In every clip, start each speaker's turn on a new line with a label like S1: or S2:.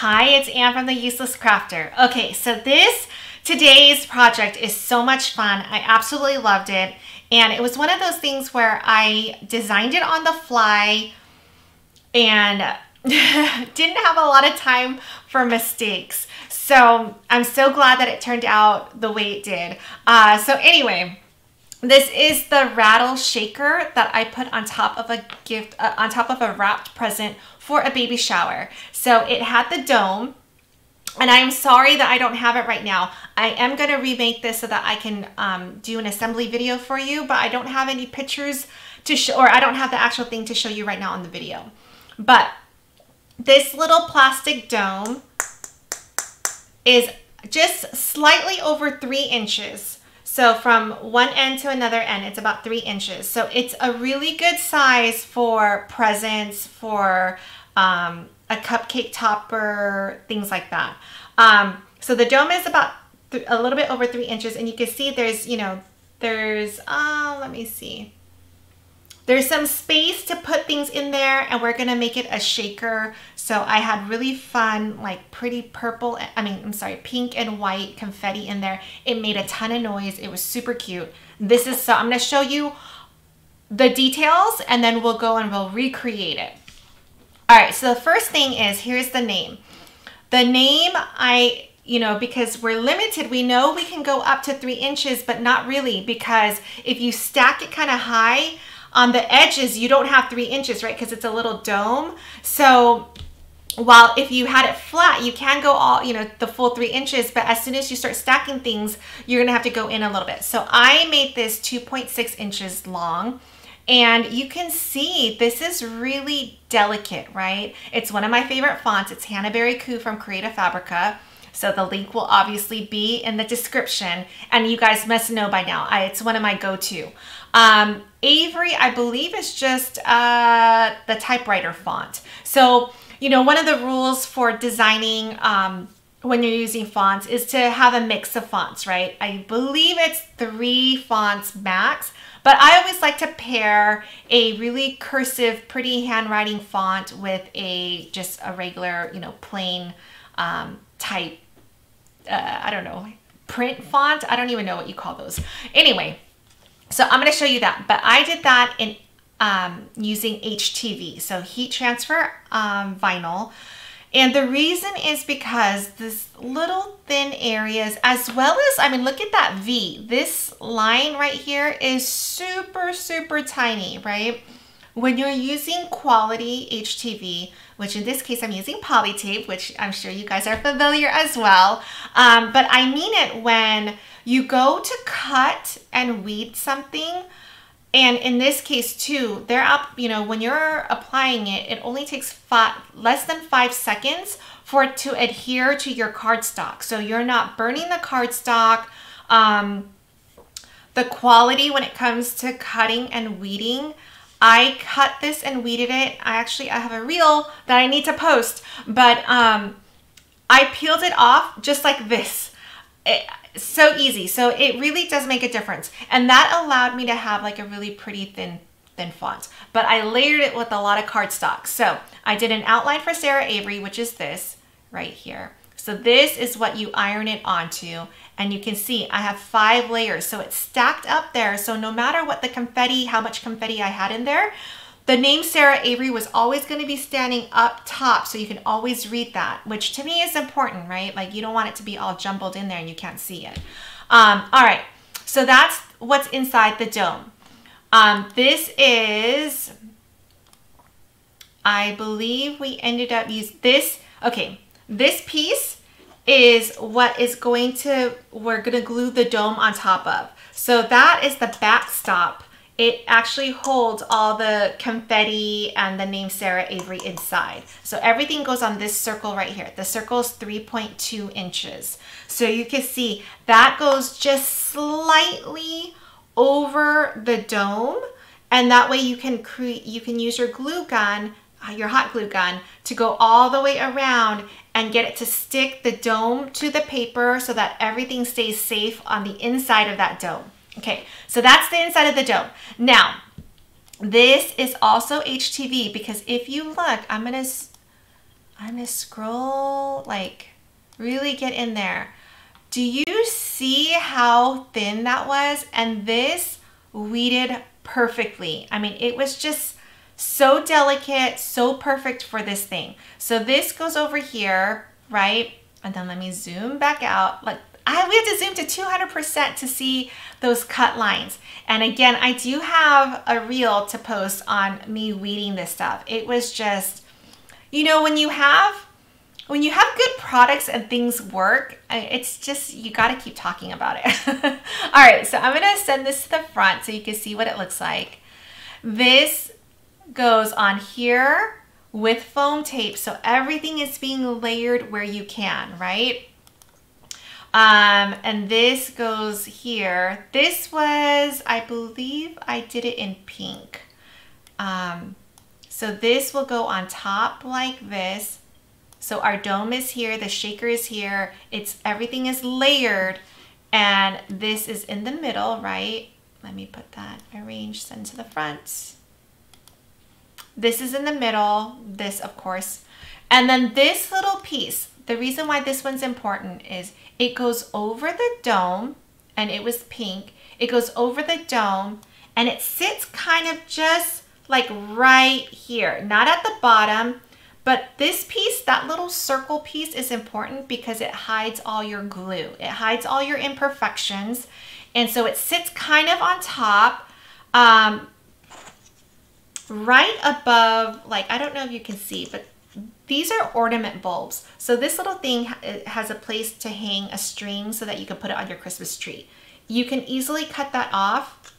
S1: Hi, it's Anne from The Useless Crafter. Okay, so this today's project is so much fun. I absolutely loved it. And it was one of those things where I designed it on the fly and didn't have a lot of time for mistakes. So I'm so glad that it turned out the way it did. Uh, so anyway, this is the rattle shaker that I put on top of a gift, uh, on top of a wrapped present for a baby shower. So it had the dome and I'm sorry that I don't have it right now. I am going to remake this so that I can um, do an assembly video for you, but I don't have any pictures to show, or I don't have the actual thing to show you right now on the video. But this little plastic dome is just slightly over three inches. So from one end to another end, it's about three inches. So it's a really good size for presents, for um, a cupcake topper, things like that. Um, so the dome is about a little bit over three inches and you can see there's, you know, there's, uh, let me see. There's some space to put things in there and we're gonna make it a shaker. So I had really fun, like pretty purple, I mean, I'm sorry, pink and white confetti in there. It made a ton of noise. It was super cute. This is, so I'm gonna show you the details and then we'll go and we'll recreate it. All right, so the first thing is, here's the name. The name, I, you know, because we're limited, we know we can go up to three inches, but not really because if you stack it kind of high on the edges, you don't have three inches, right? Because it's a little dome. So while if you had it flat, you can go all, you know, the full three inches, but as soon as you start stacking things, you're gonna have to go in a little bit. So I made this 2.6 inches long. And you can see this is really delicate, right? It's one of my favorite fonts. It's Hannah Berry Koo from Creative Fabrica. So the link will obviously be in the description. And you guys must know by now, I, it's one of my go-to. Um, Avery, I believe is just uh, the typewriter font. So, you know, one of the rules for designing um, when you're using fonts is to have a mix of fonts, right? I believe it's three fonts max, but I always like to pair a really cursive, pretty handwriting font with a just a regular, you know, plain um, type, uh, I don't know, print font. I don't even know what you call those. Anyway, so I'm going to show you that. But I did that in um, using HTV, so heat transfer um, vinyl. And the reason is because this little thin areas, as well as, I mean, look at that V. This line right here is super, super tiny, right? When you're using quality HTV, which in this case I'm using Poli-Tape, which I'm sure you guys are familiar as well. Um, but I mean it when you go to cut and weed something, and in this case too, they're up, you know, when you're applying it, it only takes five, less than five seconds for it to adhere to your cardstock. So you're not burning the cardstock. Um, the quality when it comes to cutting and weeding, I cut this and weeded it. I actually, I have a reel that I need to post, but um, I peeled it off just like this. It, so easy. So it really does make a difference. And that allowed me to have like a really pretty thin thin font. But I layered it with a lot of cardstock. So I did an outline for Sarah Avery, which is this right here. So this is what you iron it onto. And you can see I have five layers. So it's stacked up there. So no matter what the confetti, how much confetti I had in there, the name Sarah Avery was always going to be standing up top so you can always read that, which to me is important, right? Like you don't want it to be all jumbled in there and you can't see it. Um, all right, so that's what's inside the dome. Um, this is, I believe we ended up using this, okay, this piece is what is going to, we're gonna glue the dome on top of. So that is the backstop it actually holds all the confetti and the name Sarah Avery inside. So everything goes on this circle right here. The circle is 3.2 inches. So you can see that goes just slightly over the dome. And that way you can create, you can use your glue gun, your hot glue gun to go all the way around and get it to stick the dome to the paper so that everything stays safe on the inside of that dome. Okay, so that's the inside of the dome. Now, this is also HTV because if you look, I'm gonna, I'm gonna scroll, like really get in there. Do you see how thin that was? And this weeded perfectly. I mean, it was just so delicate, so perfect for this thing. So this goes over here, right? And then let me zoom back out. Like I, we have to zoom to 200% to see those cut lines. And again, I do have a reel to post on me weeding this stuff. It was just, you know, when you have when you have good products and things work, it's just, you got to keep talking about it. All right, so I'm going to send this to the front so you can see what it looks like. This goes on here with foam tape. So everything is being layered where you can, right? Um, and this goes here. This was, I believe I did it in pink. Um, so this will go on top like this. So our dome is here, the shaker is here, it's everything is layered and this is in the middle, right? Let me put that arrange send to the front. This is in the middle, this of course. And then this little piece, the reason why this one's important is it goes over the dome and it was pink. It goes over the dome and it sits kind of just like right here, not at the bottom, but this piece, that little circle piece is important because it hides all your glue. It hides all your imperfections. And so it sits kind of on top, um, right above, like, I don't know if you can see, but these are ornament bulbs. So this little thing has a place to hang a string so that you can put it on your Christmas tree. You can easily cut that off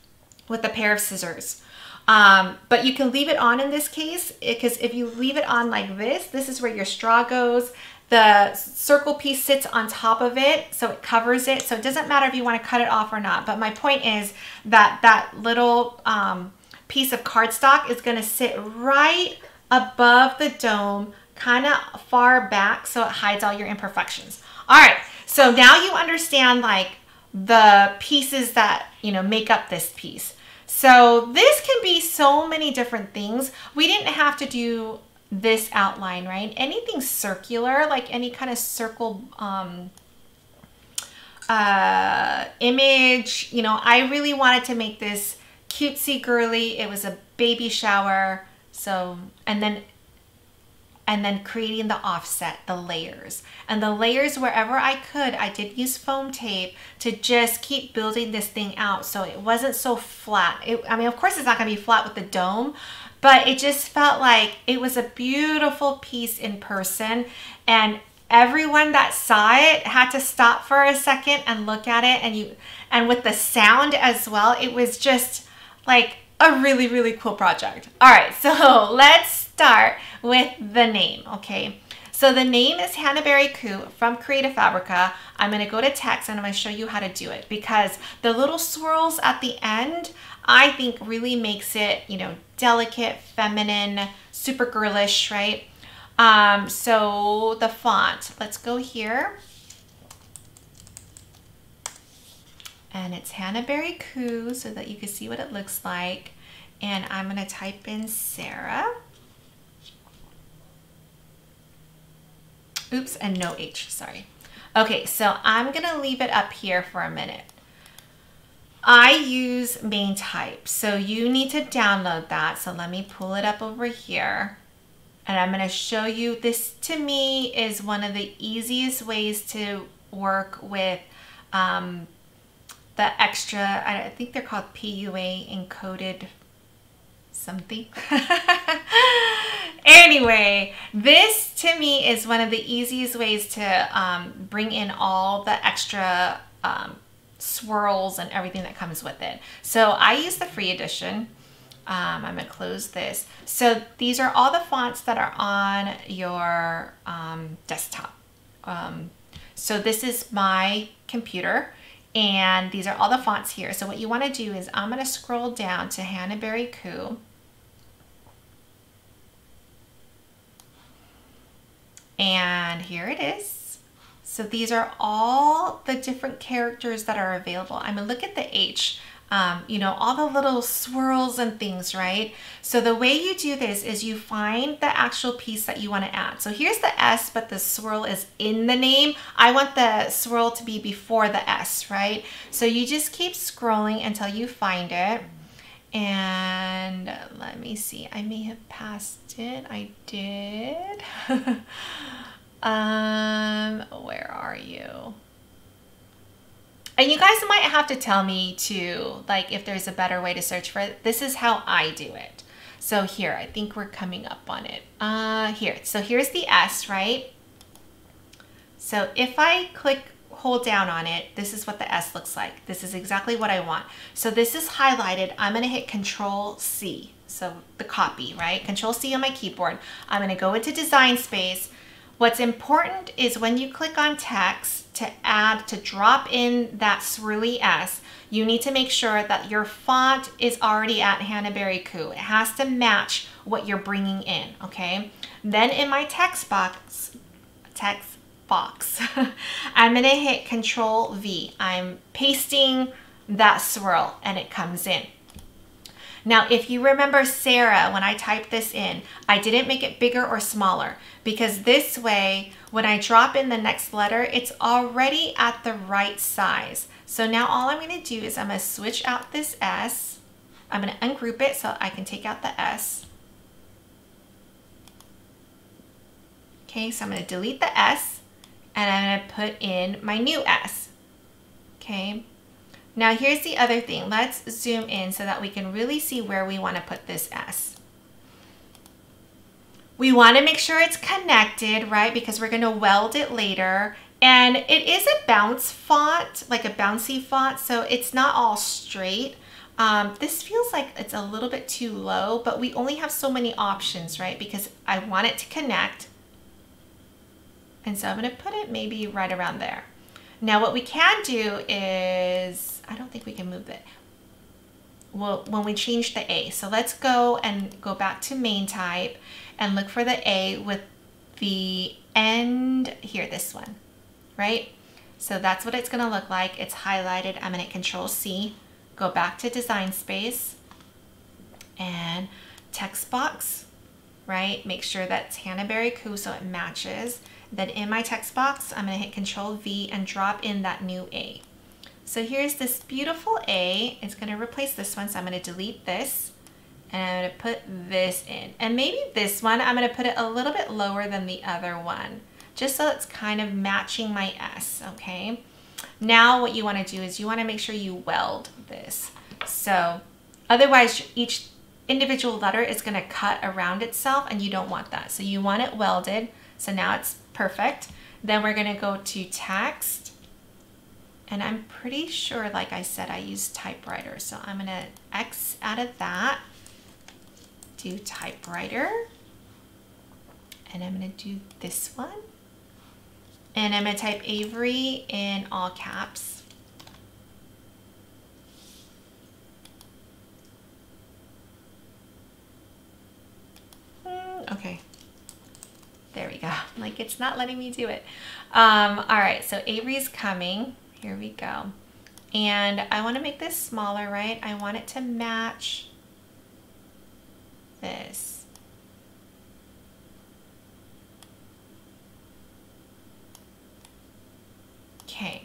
S1: with a pair of scissors. Um, but you can leave it on in this case because if you leave it on like this, this is where your straw goes. The circle piece sits on top of it, so it covers it. So it doesn't matter if you want to cut it off or not. But my point is that that little um, piece of cardstock is going to sit right above the dome, kind of far back, so it hides all your imperfections. All right, so now you understand like the pieces that, you know, make up this piece. So this can be so many different things. We didn't have to do this outline, right? Anything circular, like any kind of circle um, uh, image, you know, I really wanted to make this cutesy girly. It was a baby shower. So, and then and then creating the offset, the layers. And the layers, wherever I could, I did use foam tape to just keep building this thing out so it wasn't so flat. It, I mean, of course it's not gonna be flat with the dome, but it just felt like it was a beautiful piece in person and everyone that saw it had to stop for a second and look at it and you and with the sound as well it was just like a really really cool project all right so let's start with the name, okay? So the name is Hannah Berry Coo from Creative Fabrica. I'm gonna go to text and I'm gonna show you how to do it because the little swirls at the end, I think really makes it, you know, delicate, feminine, super girlish, right? Um, so the font, let's go here. And it's Hannah Berry Coo so that you can see what it looks like. And I'm gonna type in Sarah. Oops, and no H, sorry. Okay, so I'm gonna leave it up here for a minute. I use MainType, so you need to download that. So let me pull it up over here. And I'm gonna show you, this to me is one of the easiest ways to work with um, the extra, I think they're called PUA encoded something. anyway, this to me is one of the easiest ways to um, bring in all the extra um, swirls and everything that comes with it. So I use the free edition. Um, I'm gonna close this. So these are all the fonts that are on your um, desktop. Um, so this is my computer and these are all the fonts here. So what you wanna do is I'm gonna scroll down to Hannah Berry Coo And here it is. So these are all the different characters that are available. I mean, look at the H. um, you know, all the little swirls and things, right? So the way you do this is you find the actual piece that you want to add. So here's the S, but the swirl is in the name. I want the swirl to be before the S, right? So you just keep scrolling until you find it. And let me see, I may have passed it. I did. um, where are you? And you guys might have to tell me too, like if there's a better way to search for it. This is how I do it. So here, I think we're coming up on it. Uh, here, so here's the S, right? So if I click, hold down on it, this is what the S looks like. This is exactly what I want. So this is highlighted. I'm gonna hit Control C, so the copy, right? Control C on my keyboard. I'm gonna go into Design Space. What's important is when you click on text, to add, to drop in that swirly S, you need to make sure that your font is already at Hannaberry Coo. It has to match what you're bringing in, okay? Then in my text box, text box, I'm gonna hit Control V. I'm pasting that swirl and it comes in. Now, if you remember Sarah, when I typed this in, I didn't make it bigger or smaller because this way, when I drop in the next letter, it's already at the right size. So now all I'm gonna do is I'm gonna switch out this S. I'm gonna ungroup it so I can take out the S. Okay, so I'm gonna delete the S and I'm gonna put in my new S. Okay, now here's the other thing. Let's zoom in so that we can really see where we want to put this S. We want to make sure it's connected, right? Because we're going to weld it later. And it is a bounce font, like a bouncy font, so it's not all straight. Um, this feels like it's a little bit too low, but we only have so many options, right? Because I want it to connect. And so I'm gonna put it maybe right around there. Now what we can do is I don't think we can move it. Well, when we change the A. So let's go and go back to MainType and look for the A with the end here, this one, right? So that's what it's gonna look like. It's highlighted. I'm gonna control C, go back to design space and text box, right? Make sure that's Hannaberry Coo so it matches. Then in my text box, I'm gonna hit control V and drop in that new A. So here's this beautiful A. It's going to replace this one. So I'm going to delete this and I'm going to put this in. And maybe this one, I'm going to put it a little bit lower than the other one, just so it's kind of matching my S, okay? Now what you want to do is you want to make sure you weld this. So otherwise each individual letter is going to cut around itself and you don't want that. So you want it welded. So now it's perfect. Then we're going to go to text and I'm pretty sure, like I said, I use typewriter. So I'm gonna X out of that, do typewriter, and I'm gonna do this one. And I'm gonna type Avery in all caps. Hmm, okay, there we go. Like it's not letting me do it. Um, all right, so Avery's coming. Here we go. And I want to make this smaller, right? I want it to match this. Okay.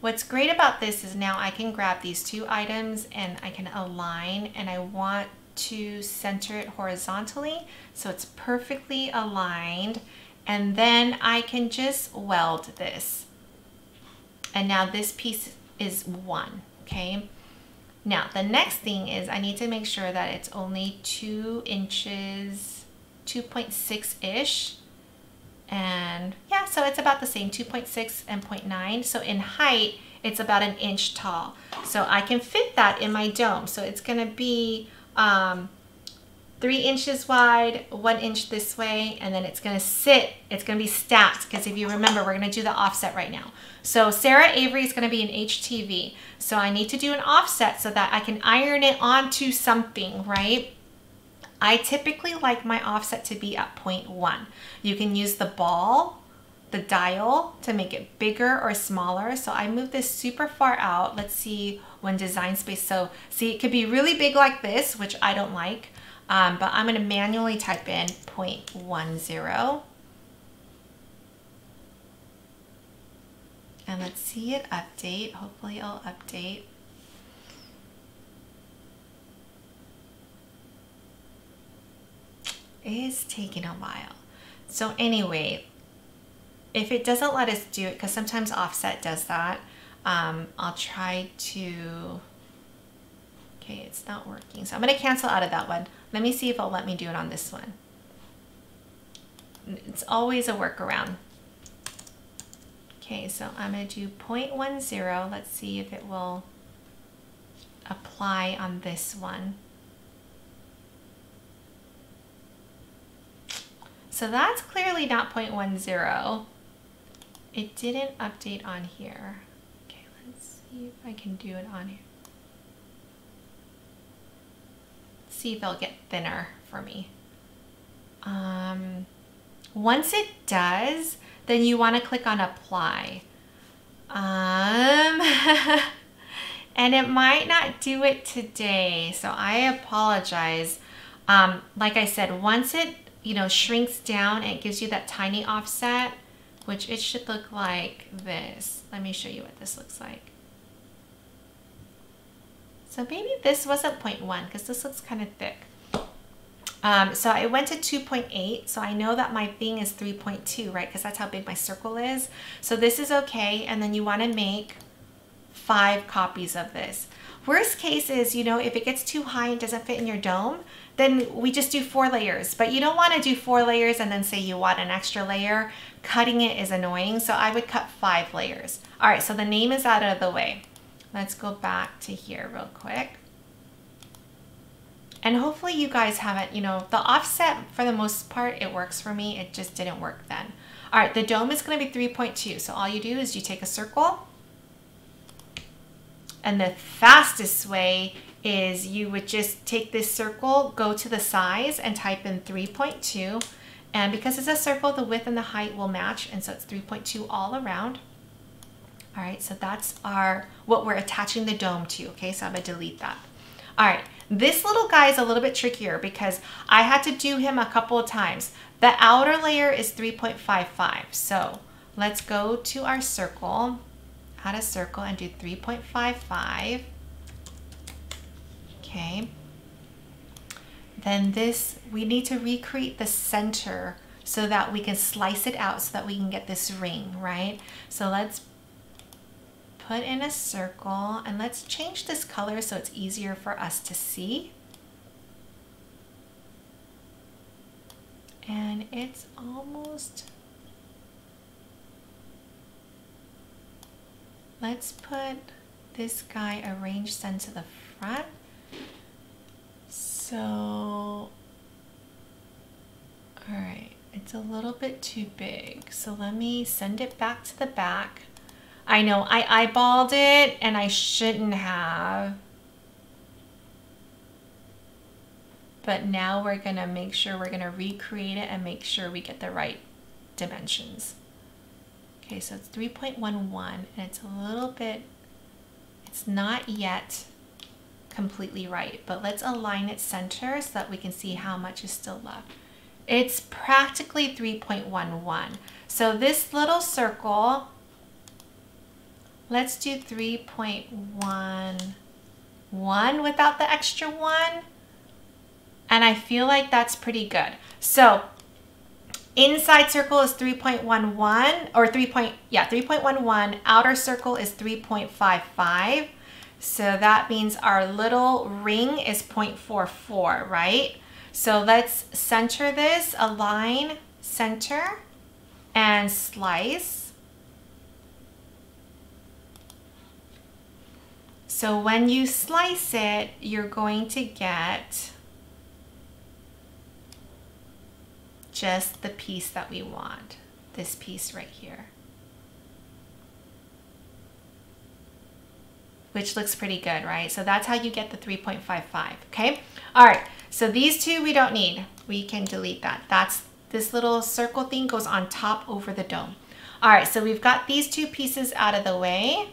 S1: What's great about this is now I can grab these two items and I can align and I want to center it horizontally so it's perfectly aligned and then I can just weld this. And now this piece is one, okay? Now, the next thing is I need to make sure that it's only two inches, 2.6-ish. And yeah, so it's about the same, 2.6 and 0.9. So in height, it's about an inch tall. So I can fit that in my dome. So it's gonna be um, three inches wide, one inch this way, and then it's gonna sit, it's gonna be stacked, because if you remember, we're gonna do the offset right now. So Sarah Avery is gonna be an HTV. So I need to do an offset so that I can iron it onto something, right? I typically like my offset to be at 0.1. You can use the ball the dial to make it bigger or smaller. So I move this super far out. Let's see when design space. So see, it could be really big like this, which I don't like, um, but I'm gonna manually type in 0.10. And let's see it update. Hopefully it'll update. It is taking a while. So anyway, if it doesn't let us do it, because sometimes Offset does that, um, I'll try to, okay, it's not working. So I'm gonna cancel out of that one. Let me see if it'll let me do it on this one. It's always a workaround. Okay, so I'm gonna do 0.10. Let's see if it will apply on this one. So that's clearly not 0.10. It didn't update on here. Okay, let's see if I can do it on here. See if it'll get thinner for me. Um, once it does, then you want to click on apply. Um, and it might not do it today, so I apologize. Um, like I said, once it you know shrinks down, it gives you that tiny offset which it should look like this. Let me show you what this looks like. So maybe this wasn't 0.1 because this looks kind of thick. Um, so I went to 2.8, so I know that my thing is 3.2, right? Because that's how big my circle is. So this is okay, and then you want to make five copies of this. Worst case is, you know, if it gets too high and doesn't fit in your dome, then we just do four layers. But you don't want to do four layers and then say you want an extra layer. Cutting it is annoying, so I would cut five layers. All right, so the name is out of the way. Let's go back to here real quick. And hopefully you guys haven't, you know, the offset for the most part, it works for me. It just didn't work then. All right, the dome is gonna be 3.2. So all you do is you take a circle and the fastest way is you would just take this circle, go to the size and type in 3.2. And because it's a circle, the width and the height will match. And so it's 3.2 all around. All right, so that's our what we're attaching the dome to. Okay, so I'm gonna delete that. All right, this little guy is a little bit trickier because I had to do him a couple of times. The outer layer is 3.55. So let's go to our circle, add a circle and do 3.55. Okay. Then this, we need to recreate the center so that we can slice it out so that we can get this ring, right? So let's put in a circle and let's change this color so it's easier for us to see. And it's almost, let's put this guy arranged to the front. So, all right, it's a little bit too big. So let me send it back to the back. I know I eyeballed it and I shouldn't have. But now we're gonna make sure we're gonna recreate it and make sure we get the right dimensions. Okay, so it's 3.11 and it's a little bit, it's not yet completely right, but let's align it center so that we can see how much is still left. It's practically 3.11. So this little circle, let's do 3.11 without the extra one. And I feel like that's pretty good. So inside circle is 3.11 or 3. Point, yeah, 3.11. Outer circle is 3.55. So that means our little ring is 0.44, right? So let's center this, align, center, and slice. So when you slice it, you're going to get just the piece that we want, this piece right here. which looks pretty good, right? So that's how you get the 3.55, okay? All right, so these two we don't need. We can delete that. That's this little circle thing goes on top over the dome. All right, so we've got these two pieces out of the way.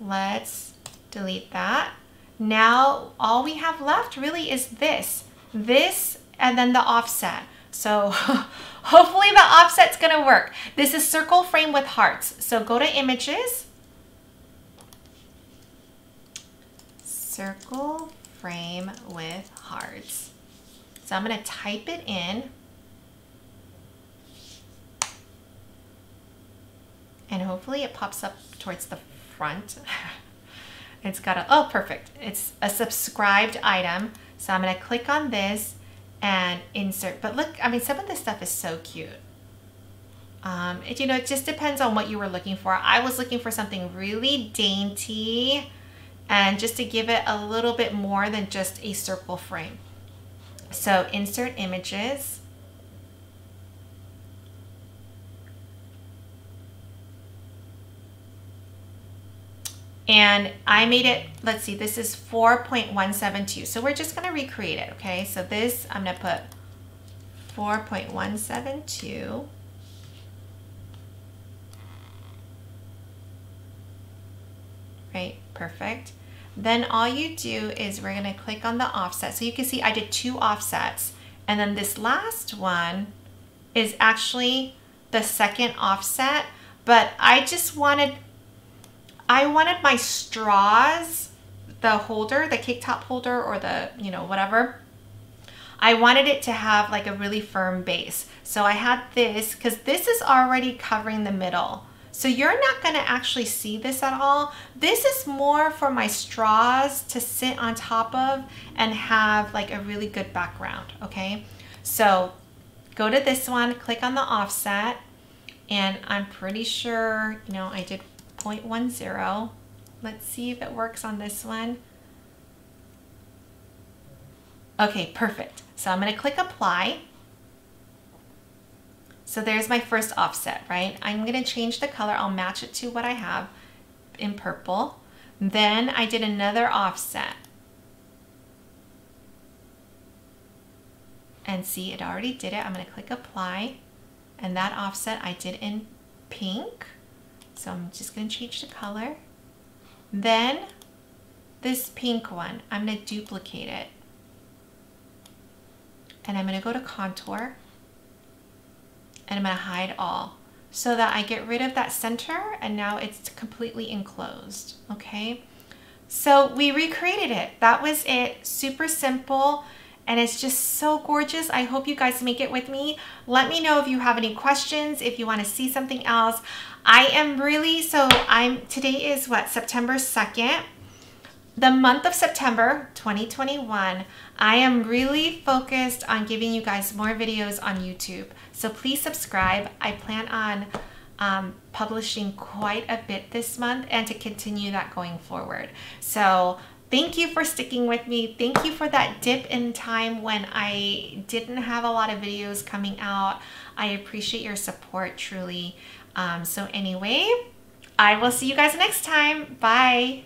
S1: Let's delete that. Now, all we have left really is this, this, and then the offset. So hopefully the offset's gonna work. This is circle frame with hearts. So go to images, circle frame with hearts. So I'm gonna type it in. And hopefully it pops up towards the front. it's got a, oh, perfect. It's a subscribed item. So I'm gonna click on this and insert. But look, I mean, some of this stuff is so cute. Um, it, you know, it just depends on what you were looking for. I was looking for something really dainty and just to give it a little bit more than just a circle frame. So insert images. And I made it, let's see, this is 4.172. So we're just gonna recreate it, okay? So this, I'm gonna put 4.172. Right, perfect. Then all you do is we're gonna click on the offset. So you can see I did two offsets. And then this last one is actually the second offset, but I just wanted, I wanted my straws, the holder, the cake top holder or the, you know, whatever, I wanted it to have like a really firm base. So I had this, because this is already covering the middle. So you're not gonna actually see this at all. This is more for my straws to sit on top of and have like a really good background, okay? So go to this one, click on the offset, and I'm pretty sure, you know, I did 0.10. Let's see if it works on this one. Okay, perfect. So I'm gonna click apply. So there's my first offset, right? I'm gonna change the color. I'll match it to what I have in purple. Then I did another offset. And see, it already did it. I'm gonna click apply. And that offset I did in pink. So I'm just gonna change the color. Then this pink one, I'm gonna duplicate it. And I'm gonna go to contour and I'm gonna hide all so that I get rid of that center and now it's completely enclosed, okay? So we recreated it. That was it, super simple and it's just so gorgeous. I hope you guys make it with me. Let me know if you have any questions, if you wanna see something else. I am really, so I'm, today is what, September 2nd the month of September 2021, I am really focused on giving you guys more videos on YouTube. So please subscribe. I plan on um, publishing quite a bit this month and to continue that going forward. So thank you for sticking with me. Thank you for that dip in time when I didn't have a lot of videos coming out. I appreciate your support truly. Um, so anyway, I will see you guys next time. Bye.